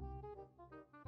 you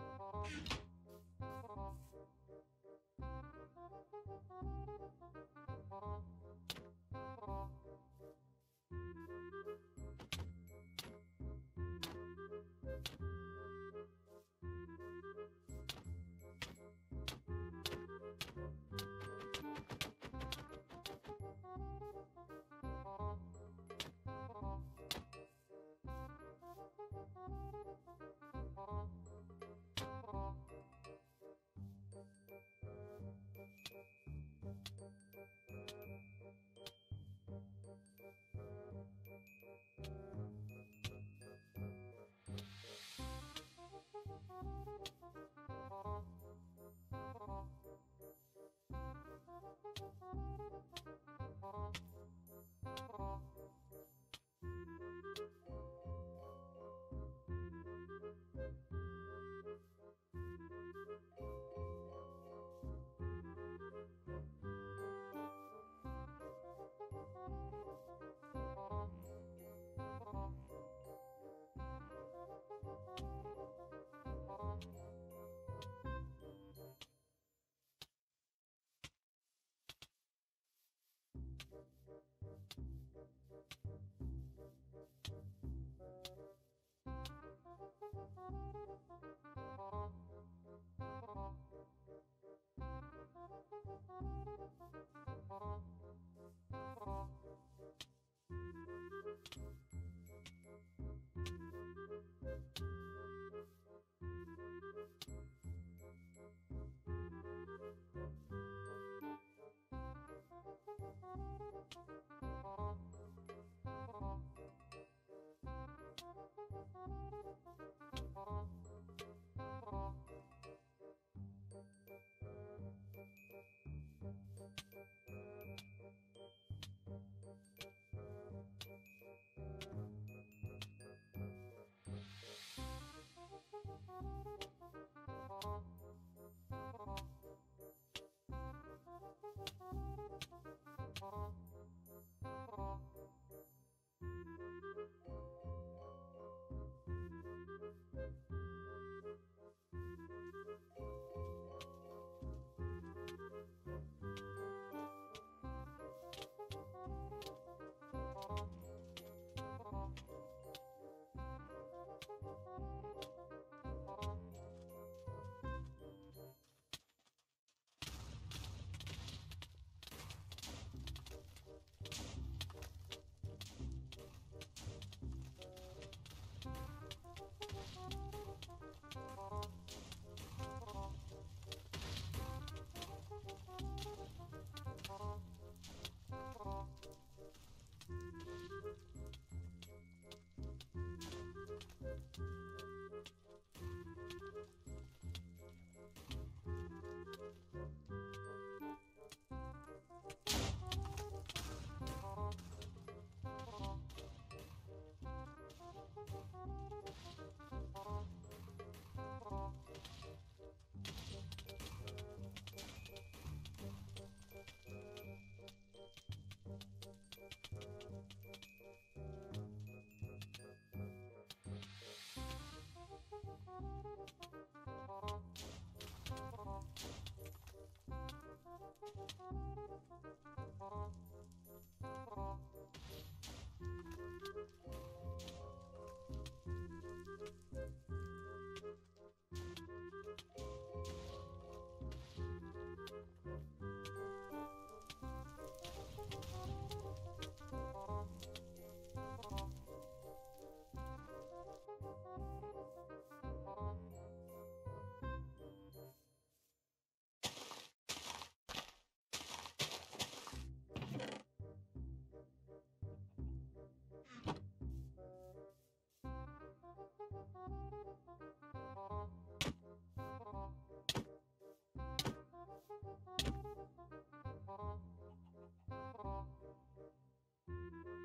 Thank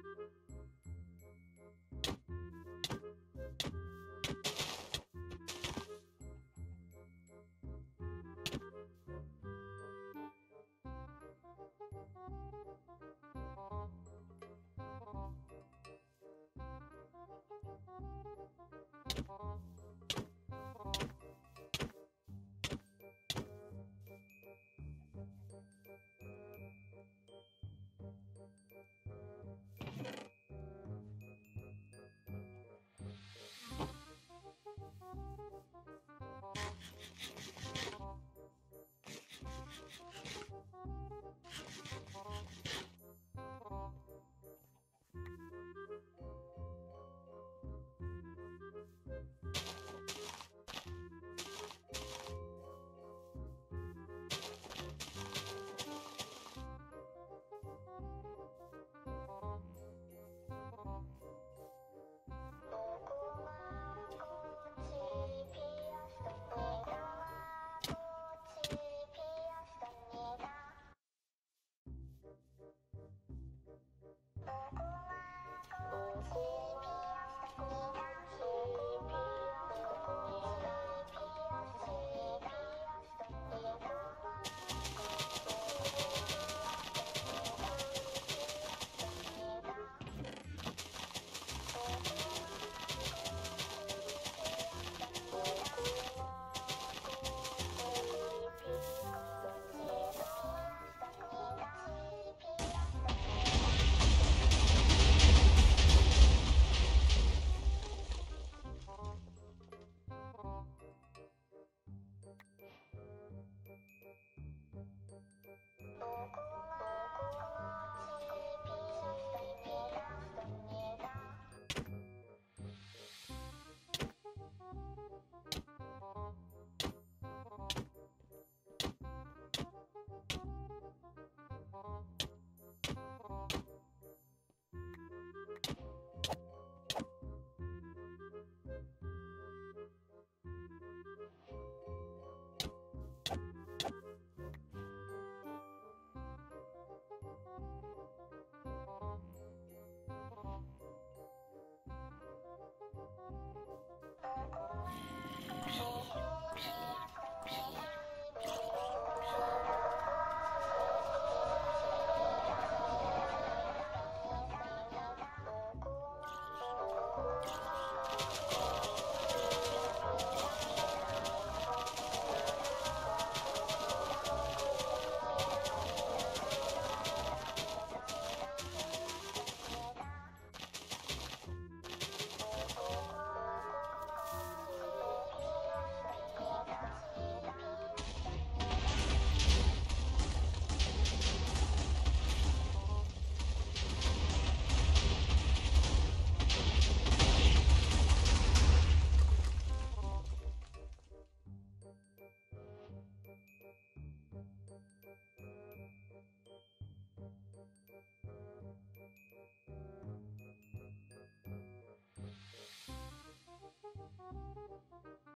you.